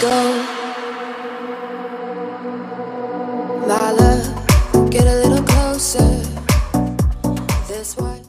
go. love, get a little closer. This one.